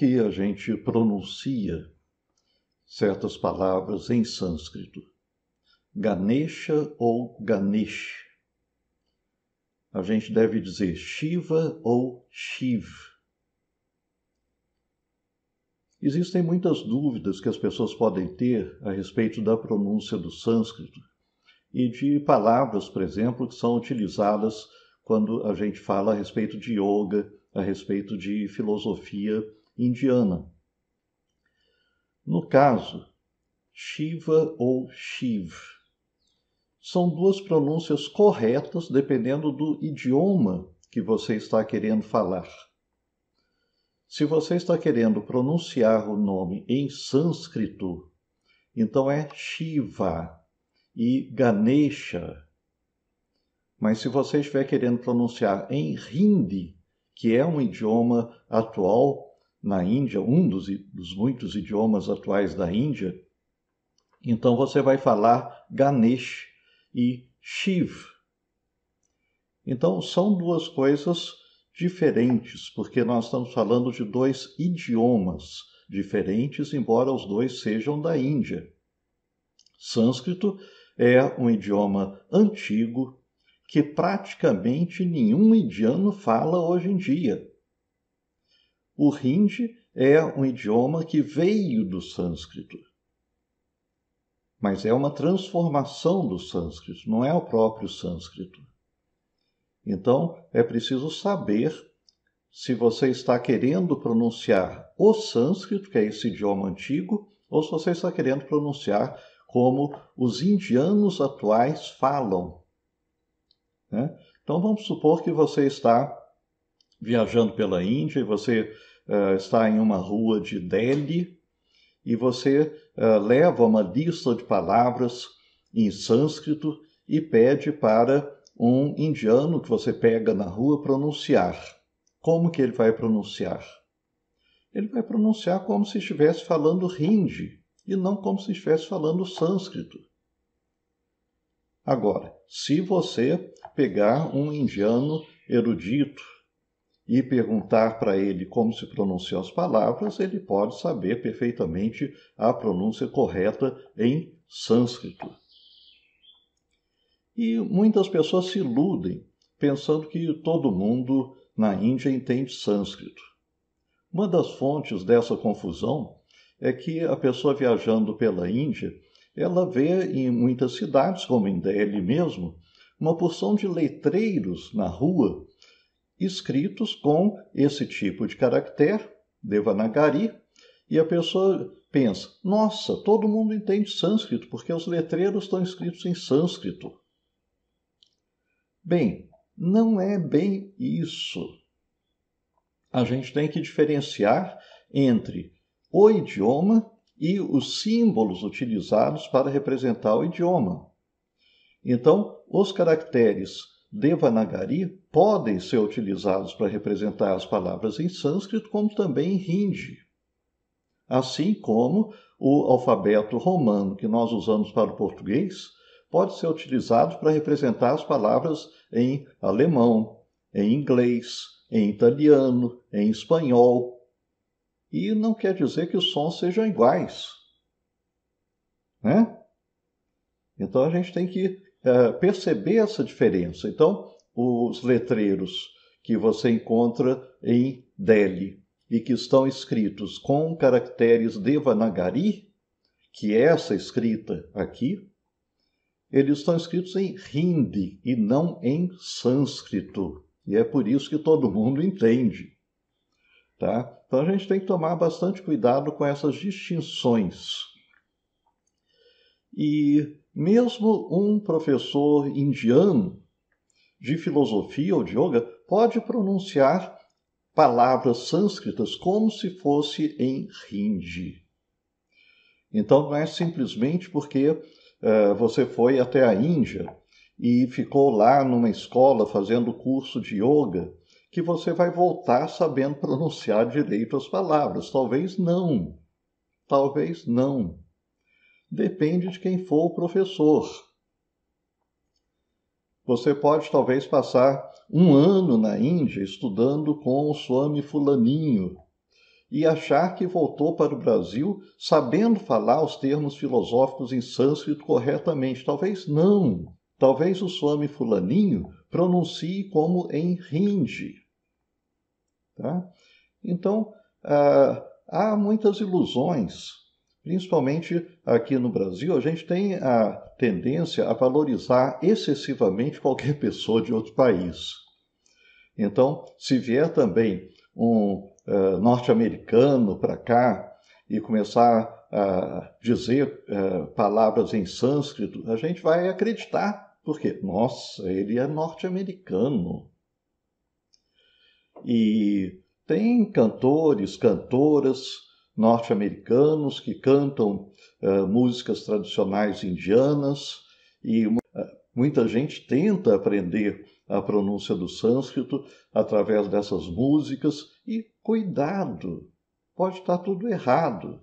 que a gente pronuncia certas palavras em sânscrito. Ganesha ou Ganesh. A gente deve dizer Shiva ou Shiv. Existem muitas dúvidas que as pessoas podem ter a respeito da pronúncia do sânscrito e de palavras, por exemplo, que são utilizadas quando a gente fala a respeito de yoga, a respeito de filosofia indiana. No caso, Shiva ou Shiv são duas pronúncias corretas dependendo do idioma que você está querendo falar. Se você está querendo pronunciar o nome em sânscrito, então é Shiva e Ganesha. Mas se você estiver querendo pronunciar em Hindi, que é um idioma atual na Índia, um dos, dos muitos idiomas atuais da Índia, então você vai falar Ganesh e Shiv. Então são duas coisas diferentes, porque nós estamos falando de dois idiomas diferentes, embora os dois sejam da Índia. Sânscrito é um idioma antigo que praticamente nenhum indiano fala hoje em dia. O Hindi é um idioma que veio do sânscrito. Mas é uma transformação do sânscrito, não é o próprio sânscrito. Então, é preciso saber se você está querendo pronunciar o sânscrito, que é esse idioma antigo, ou se você está querendo pronunciar como os indianos atuais falam. Né? Então, vamos supor que você está viajando pela Índia e você uh, está em uma rua de Delhi e você uh, leva uma lista de palavras em sânscrito e pede para um indiano que você pega na rua pronunciar. Como que ele vai pronunciar? Ele vai pronunciar como se estivesse falando hindi e não como se estivesse falando sânscrito. Agora, se você pegar um indiano erudito e perguntar para ele como se pronunciam as palavras, ele pode saber perfeitamente a pronúncia correta em sânscrito. E muitas pessoas se iludem pensando que todo mundo na Índia entende sânscrito. Uma das fontes dessa confusão é que a pessoa viajando pela Índia, ela vê em muitas cidades, como em Delhi mesmo, uma porção de letreiros na rua escritos com esse tipo de caractere, Devanagari, e a pessoa pensa: nossa, todo mundo entende sânscrito, porque os letreiros estão escritos em sânscrito. Bem, não é bem isso. A gente tem que diferenciar entre o idioma e os símbolos utilizados para representar o idioma. Então, os caracteres Devanagari podem ser utilizados para representar as palavras em sânscrito, como também em hindi. Assim como o alfabeto romano que nós usamos para o português pode ser utilizado para representar as palavras em alemão, em inglês, em italiano, em espanhol. E não quer dizer que os sons sejam iguais. Né? Então a gente tem que é, perceber essa diferença. Então, os letreiros que você encontra em Delhi e que estão escritos com caracteres Devanagari, que é essa escrita aqui, eles estão escritos em Hindi e não em sânscrito. E é por isso que todo mundo entende. Tá? Então a gente tem que tomar bastante cuidado com essas distinções. E mesmo um professor indiano de filosofia ou de yoga pode pronunciar palavras sânscritas como se fosse em hindi. Então não é simplesmente porque uh, você foi até a Índia e ficou lá numa escola fazendo curso de yoga que você vai voltar sabendo pronunciar direito as palavras. Talvez não. Talvez não depende de quem for o professor. Você pode talvez passar um ano na Índia estudando com o Swami Fulaninho e achar que voltou para o Brasil sabendo falar os termos filosóficos em sânscrito corretamente. Talvez não. Talvez o Swami Fulaninho pronuncie como em Hindi. Tá? Então, ah, há muitas ilusões, principalmente aqui no Brasil. A gente tem a tendência a valorizar excessivamente qualquer pessoa de outro país. Então, se vier também um uh, norte-americano para cá e começar a dizer uh, palavras em sânscrito, a gente vai acreditar, porque, nossa, ele é norte-americano. E tem cantores, cantoras norte-americanos que cantam uh, músicas tradicionais indianas e muita gente tenta aprender a pronúncia do sânscrito através dessas músicas e cuidado, pode estar tudo errado.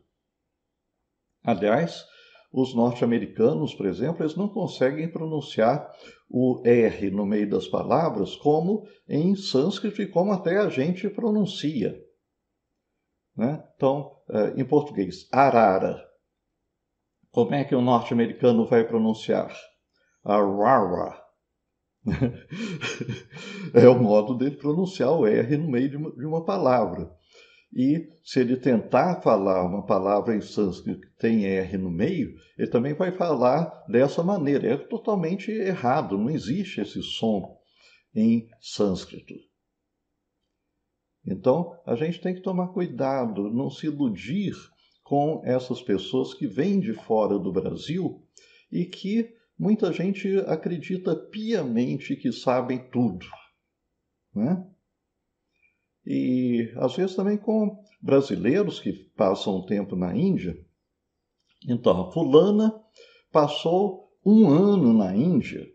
Aliás, os norte-americanos, por exemplo, eles não conseguem pronunciar o R no meio das palavras como em sânscrito e como até a gente pronuncia. Né? Então, eh, em português, arara. Como é que o norte-americano vai pronunciar? Arara. é o modo dele pronunciar o R no meio de uma, de uma, palavra. E se ele tentar falar uma palavra em sânscrito que tem R no meio, ele também vai falar dessa maneira. É totalmente errado, não existe esse som em sânscrito. Então, a gente tem que tomar cuidado, não se iludir com essas pessoas que vêm de fora do Brasil e que muita gente acredita piamente que sabem tudo. Né? E às vezes também com brasileiros que passam um tempo na Índia. Então, a fulana passou um ano na Índia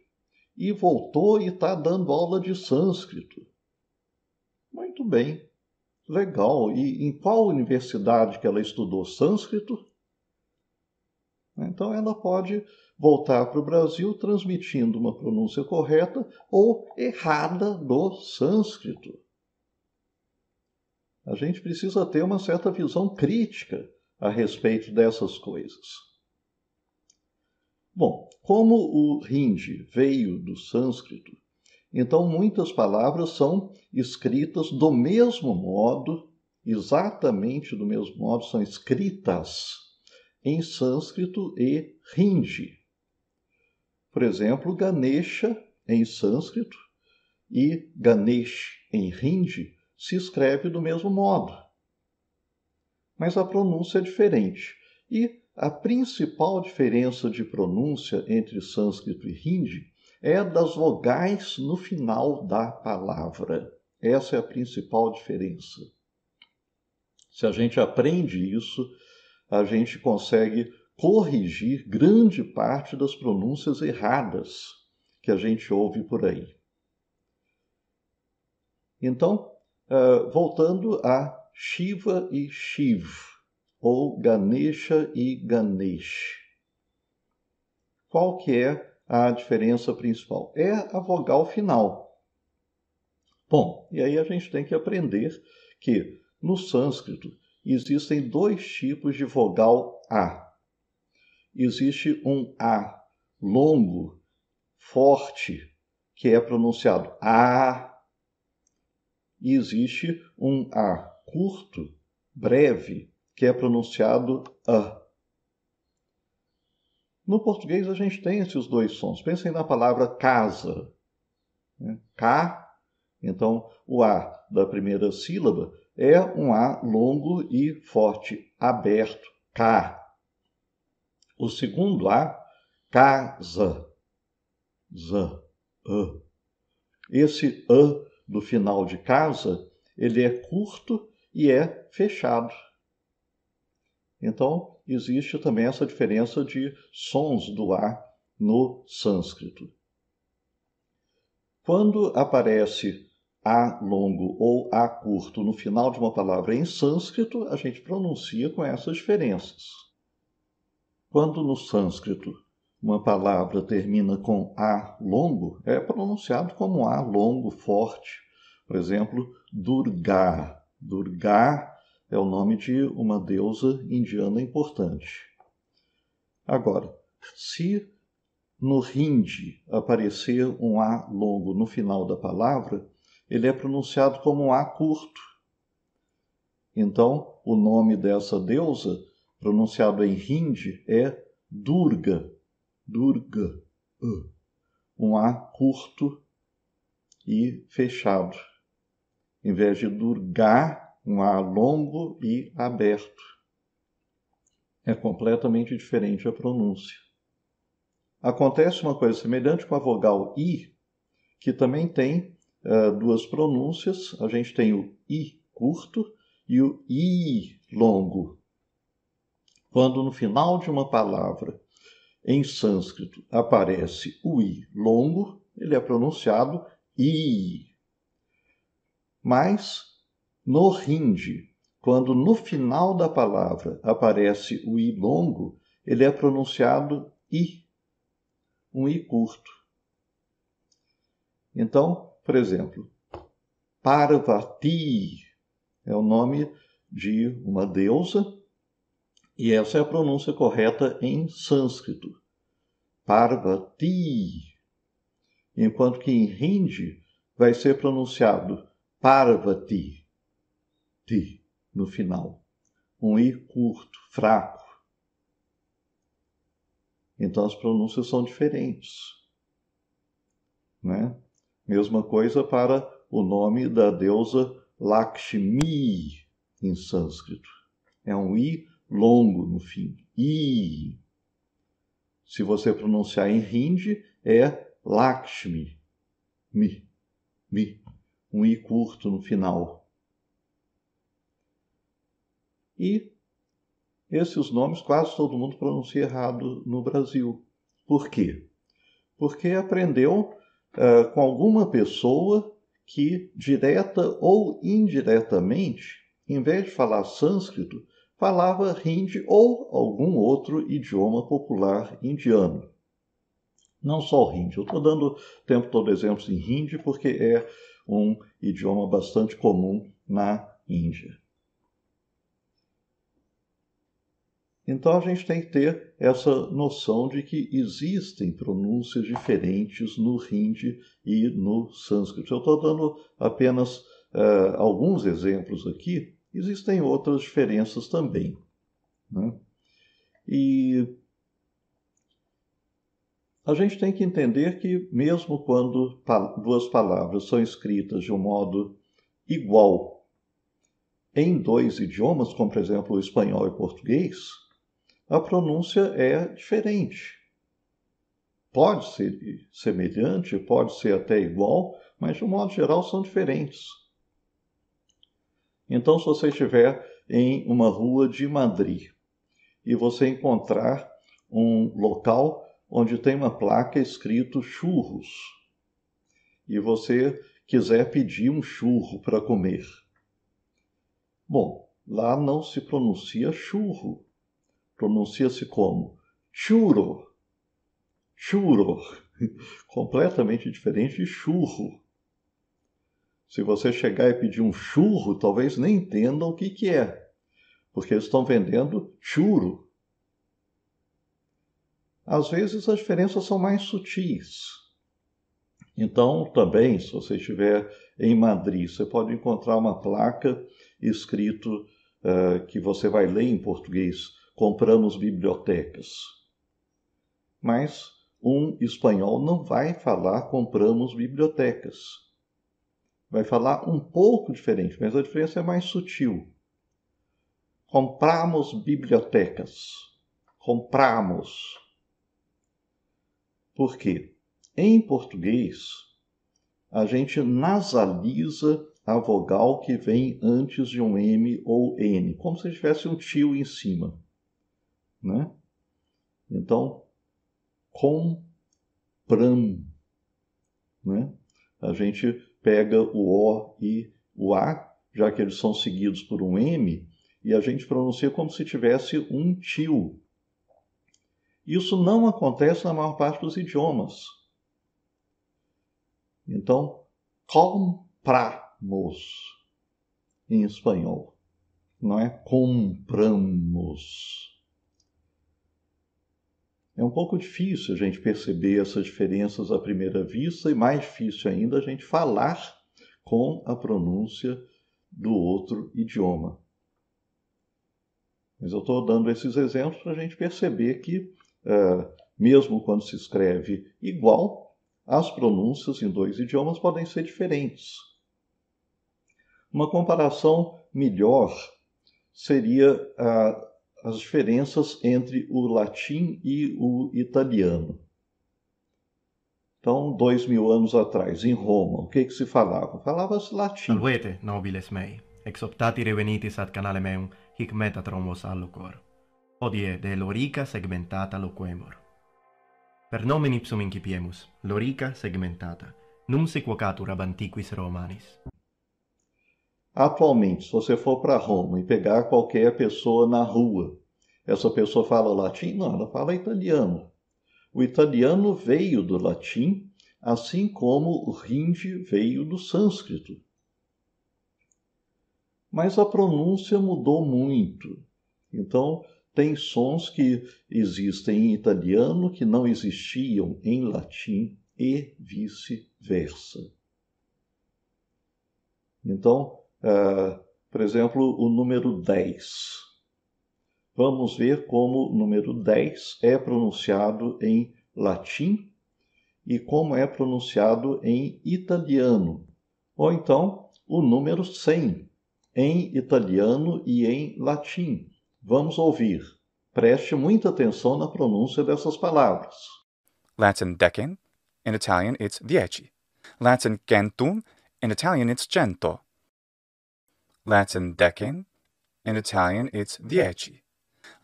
e voltou e está dando aula de sânscrito. Muito bem, legal. E em qual universidade que ela estudou sânscrito? Então ela pode voltar para o Brasil transmitindo uma pronúncia correta ou errada do sânscrito. A gente precisa ter uma certa visão crítica a respeito dessas coisas. Bom, como o hindi veio do sânscrito, então muitas palavras são escritas do mesmo modo, exatamente do mesmo modo, são escritas em sânscrito e hindi. Por exemplo, Ganesha em sânscrito e Ganesh em hindi se escreve do mesmo modo. Mas a pronúncia é diferente. E a principal diferença de pronúncia entre sânscrito e hindi é das vogais no final da palavra. Essa é a principal diferença. Se a gente aprende isso, a gente consegue corrigir grande parte das pronúncias erradas que a gente ouve por aí. Então, uh, voltando a Shiva e Shiv, ou Ganesha e Ganesh. Qual que é a diferença principal? É a vogal final. Bom, e aí a gente tem que aprender que no sânscrito existem dois tipos de vogal A existe um A longo, forte, que é pronunciado A, e existe um A curto, breve, que é pronunciado A. No português a gente tem esses dois sons. Pensem na palavra casa. Né? K, então o A da primeira sílaba é um A longo e forte, aberto, K. O segundo A, casa. Z, a. Esse A do final de casa, ele é curto e é fechado. Então, existe também essa diferença de sons do A no sânscrito. Quando aparece A longo ou A curto no final de uma palavra em sânscrito, a gente pronuncia com essas diferenças. Quando no sânscrito uma palavra termina com A longo, é pronunciado como A longo, forte. Por exemplo, Durga. Durga é o nome de uma deusa indiana importante. Agora, se no hindi aparecer um A longo no final da palavra, ele é pronunciado como um A curto. Então, o nome dessa deusa, pronunciado em hindi, é Durga. Durga. Um A curto e fechado. Em vez de Durga, um A longo e aberto. É completamente diferente a pronúncia. Acontece uma coisa semelhante com a vogal I, que também tem uh, duas pronúncias. A gente tem o I curto e o I longo. Quando no final de uma palavra em sânscrito aparece o I longo, ele é pronunciado I. Mas no hindi, quando no final da palavra aparece o I longo, ele é pronunciado I, um I curto. Então, por exemplo, Parvati é o nome de uma deusa e essa é a pronúncia correta em sânscrito. Parvati. Enquanto que em hindi vai ser pronunciado Parvati. Ti no final. Um I curto, fraco. Então as pronúncias são diferentes. Né? Mesma coisa para o nome da deusa Lakshmi em sânscrito. É um I longo no fim. I. Se você pronunciar em hindi, é Lakshmi. Mi. Mi. Um I curto no final. E esses nomes quase todo mundo pronuncia errado no Brasil. Por quê? Porque aprendeu uh, com alguma pessoa que, direta ou indiretamente, em vez de falar sânscrito, falava hindi ou algum outro idioma popular indiano. Não só o hindi, eu estou dando o tempo todo exemplos em hindi porque é um idioma bastante comum na Índia. Então a gente tem que ter essa noção de que existem pronúncias diferentes no hindi e no sânscrito. Eu estou dando apenas uh, alguns exemplos aqui, existem outras diferenças também. Né? E a gente tem que entender que, mesmo quando duas palavras são escritas de um modo igual em dois idiomas, como por exemplo o espanhol e português, a pronúncia é diferente. Pode ser semelhante, pode ser até igual, mas de um modo geral são diferentes. Então, se você estiver em uma rua de Madrid e você encontrar um local onde tem uma placa escrito churros e você quiser pedir um churro para comer. Bom, lá não se pronuncia churro, pronuncia-se como churro. Churro, completamente diferente de churro. Se você chegar e pedir um churro, talvez nem entendam o que, que é, porque eles estão vendendo churro. Às vezes as diferenças são mais sutis. Então, também, se você estiver em Madrid, você pode encontrar uma placa escrito uh, que você vai ler em português compramos bibliotecas. Mas um espanhol não vai falar compramos bibliotecas. Vai falar um pouco diferente, mas a diferença é mais sutil. Compramos bibliotecas. Compramos. Por quê? Em português, a gente nasaliza a vogal que vem antes de um M ou N, como se tivesse um tio em cima né? Então, compram, né? A gente pega o O e o A, já que eles são seguidos por um M, e a gente pronuncia como se tivesse um tio. Isso não acontece na maior parte dos idiomas. Então, compramos em espanhol. não é compramos. É um pouco difícil a gente perceber essas diferenças à primeira vista e mais difícil ainda a gente falar com a pronúncia do outro idioma. Mas eu estou dando esses exemplos para a gente perceber que, uh, mesmo quando se escreve igual, as pronúncias em dois idiomas podem ser diferentes. Uma comparação melhor seria uh, as diferenças entre o latim e o italiano. Então, dois mil anos atrás, em Roma, o que, que se falava? Falava-se latim. Salvete, nobiles mei, ex optati revenitis ad canale meum, hic metatromos allocor. Odie de lorica segmentata loquemur. Per nomen ipsum incipiemus, lorica segmentata, num se quocatur ab antiquis Romanis. Atualmente, se você for para Roma e pegar qualquer pessoa na rua, essa pessoa fala latim? Não, ela fala italiano. O italiano veio do latim, assim como o hindi veio do sânscrito. Mas a pronúncia mudou muito. Então, tem sons que existem em italiano que não existiam em latim e vice-versa. Então, Uh, por exemplo, o número 10. Vamos ver como o número 10 é pronunciado em latim e como é pronunciado em italiano. Ou então, o número 100 em italiano e em latim. Vamos ouvir. Preste muita atenção na pronúncia dessas palavras. Latin decem, in Italian it's dieci. Latin centum, in Italian it's cento. Latin decem, in Italian it's dieci.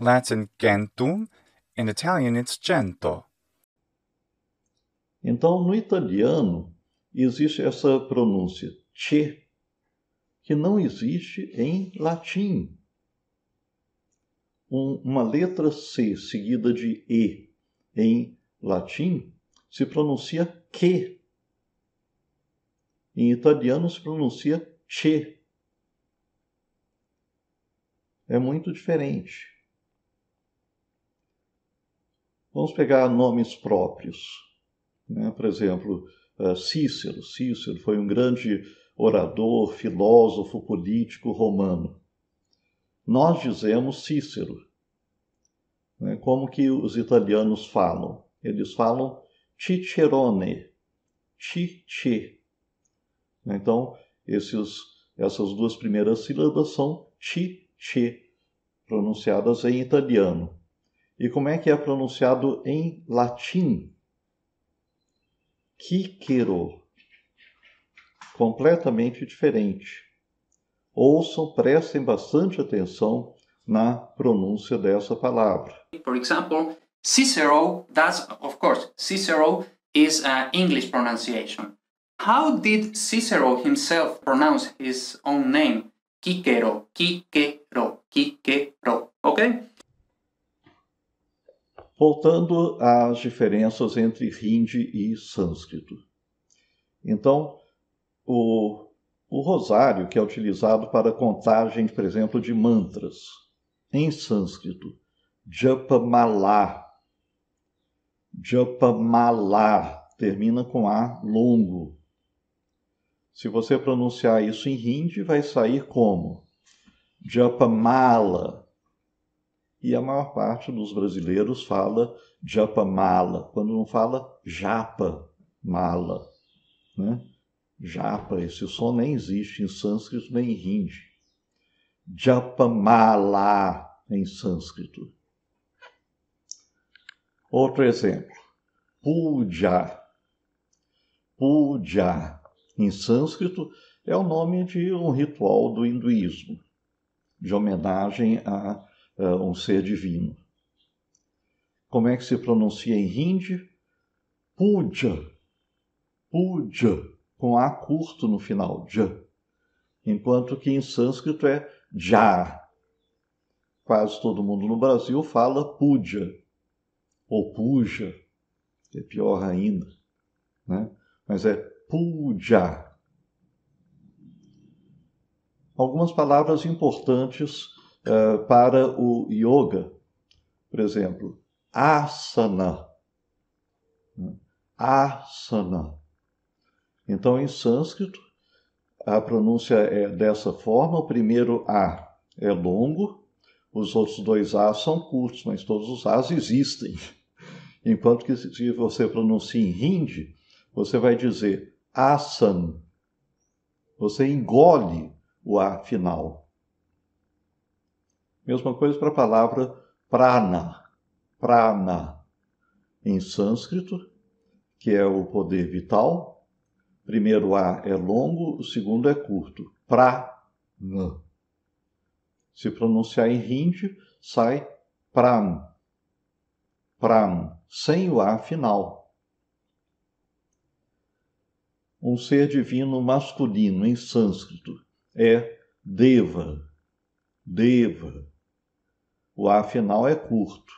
Latin centum, in Italian it's cento. Então, no italiano, existe essa pronúncia che, que não existe em latim. Um, uma letra C seguida de E em latim se pronuncia que. Em italiano se pronuncia che é muito diferente. Vamos pegar nomes próprios. Né? Por exemplo, eh, Cícero. Cícero foi um grande orador, filósofo, político romano. Nós dizemos Cícero. Né? Como que os italianos falam? Eles falam Cicerone, Cice. Então, esses, essas duas primeiras sílabas são Ci che, pronunciadas em italiano. E como é que é pronunciado em latim? Quíquero. Completamente diferente. Ouçam, prestem bastante atenção na pronúncia dessa palavra. For example, Cicero, that's of course, Cicero is an English pronunciation. How did Cicero himself pronounce his own name? Kikero, Kikero, Kikero, ok? Voltando às diferenças entre hindi e sânscrito. Então, o, o rosário, que é utilizado para contagem, por exemplo, de mantras, em sânscrito, Japamala. Japamala termina com A longo. Se você pronunciar isso em hindi, vai sair como Japamala. E a maior parte dos brasileiros fala Japamala, quando não fala Japa Mala. Né? Japa, esse som nem existe em sânscrito nem em hindi. Japamala em sânscrito. Outro exemplo. Puja. Puja em sânscrito, é o nome de um ritual do hinduísmo, de homenagem a, a um ser divino. Como é que se pronuncia em hindi? Puja. Puja, com A curto no final, ja. Enquanto que em sânscrito é ja. Quase todo mundo no Brasil fala puja, ou puja, é pior ainda, né? mas é puja. algumas palavras importantes uh, para o yoga. Por exemplo, asana. Asana. Então, em sânscrito, a pronúncia é dessa forma: o primeiro A é longo, os outros dois A são curtos, mas todos os As existem. Enquanto que se você pronuncia em hindi, você vai dizer asan. Você engole o A final. Mesma coisa para a palavra prana. Prana. Em sânscrito, que é o poder vital, primeiro A é longo, o segundo é curto. Prana. Se pronunciar em hindi, sai pram. Pram, sem o A final. Um ser divino masculino em sânscrito é Deva. Deva. O A final é curto.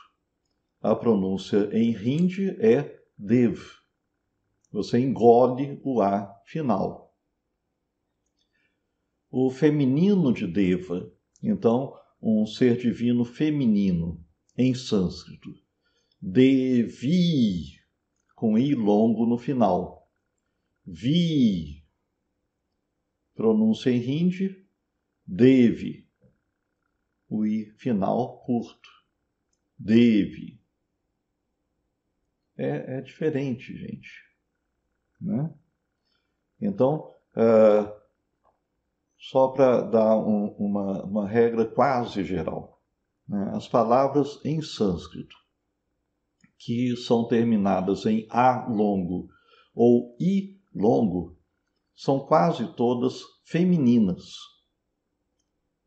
A pronúncia em hindi é Dev. Você engole o A final. O feminino de Deva, então, um ser divino feminino em sânscrito. Devi, com I longo no final. Vi, pronúncia em hindi, deve, o I final curto. Deve. É, é diferente, gente. Né? Então, uh, só para dar um, uma, uma regra quase geral, né? as palavras em sânscrito que são terminadas em A longo ou I longo são quase todas femininas.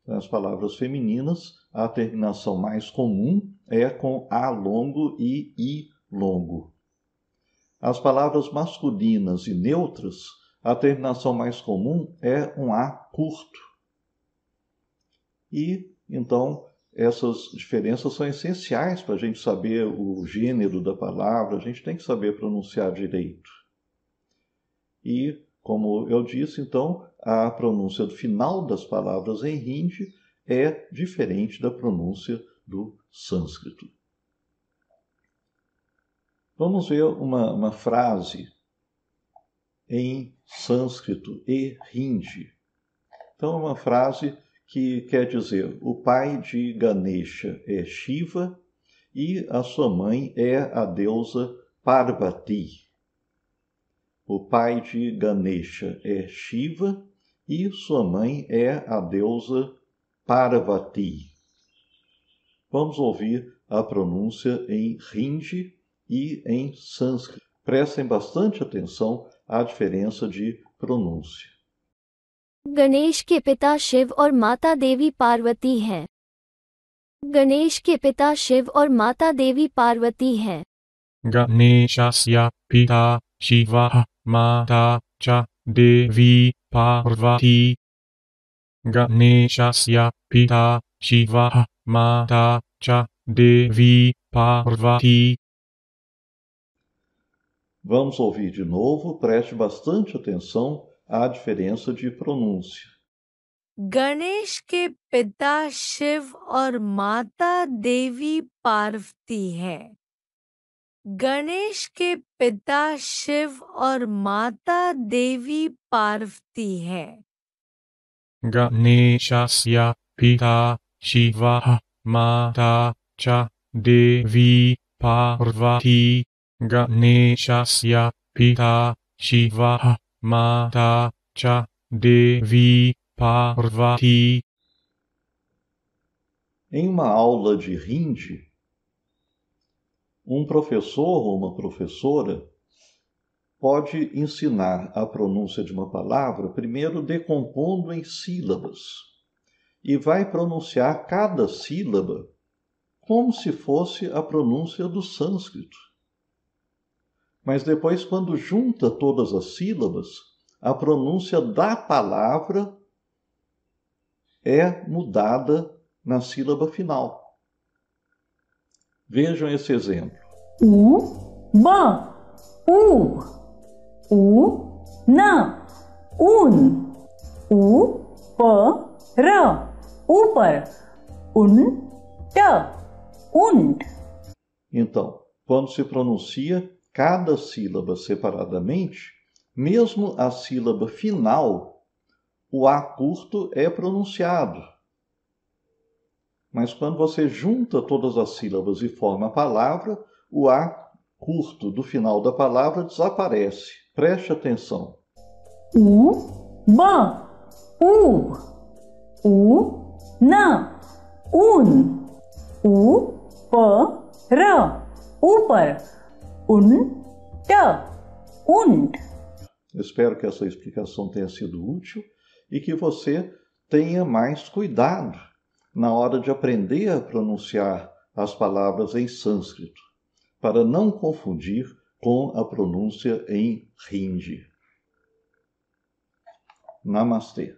As palavras femininas, a terminação mais comum é com A longo e I longo. As palavras masculinas e neutras, a terminação mais comum é um A curto. E, então, essas diferenças são essenciais para a gente saber o gênero da palavra, a gente tem que saber pronunciar direito. E, como eu disse, então, a pronúncia do final das palavras em hindi é diferente da pronúncia do sânscrito. Vamos ver uma, uma frase em sânscrito e hindi. Então, é uma frase que quer dizer: o pai de Ganesha é Shiva e a sua mãe é a deusa Parvati. O pai de Ganesha é Shiva e sua mãe é a deusa Parvati. Vamos ouvir a pronúncia em Hindi e em sânscrito. Prestem bastante atenção à diferença de pronúncia. Ganesh के पिता शिव और माता देवी पार्वती हैं गणेश के पिता शिव और माता देवी पार्वती हैं गणेशस्य पिता शिवः माता च देवी पार्वती गणेशस्य पिता शिवः माता च देवी Parvati Vamos ouvir de novo, preste bastante atenção à diferença de pronúncia. Ganesh के पिता शिव और माता देवी पार्वती है गणेश के पिता शिव और माता देवी पार्वती है गणेशस्य पिता शिवः माता च देवी पार्वती गणेशस्य पिता शिवः माता च देवी Parvati. Em uma aula de Hindi, um professor ou uma professora pode ensinar a pronúncia de uma palavra primeiro decompondo em sílabas e vai pronunciar cada sílaba como se fosse a pronúncia do sânscrito. Mas depois, quando junta todas as sílabas, a pronúncia da palavra é mudada na sílaba final. Vejam esse exemplo. U, ban, u, u, na, un, u, pan, ra, upar, un, ta, und. Então, quando se pronuncia cada sílaba separadamente, mesmo a sílaba final, o A curto é pronunciado. Mas quando você junta todas as sílabas e forma a palavra, o A curto do final da palavra desaparece. Preste atenção. U, ba, u. U, na, un. U, pa, ra, upar. Un, ta, un. Espero que essa explicação tenha sido útil e que você tenha mais cuidado na hora de aprender a pronunciar as palavras em sânscrito, para não confundir com a pronúncia em hindi. Namastê.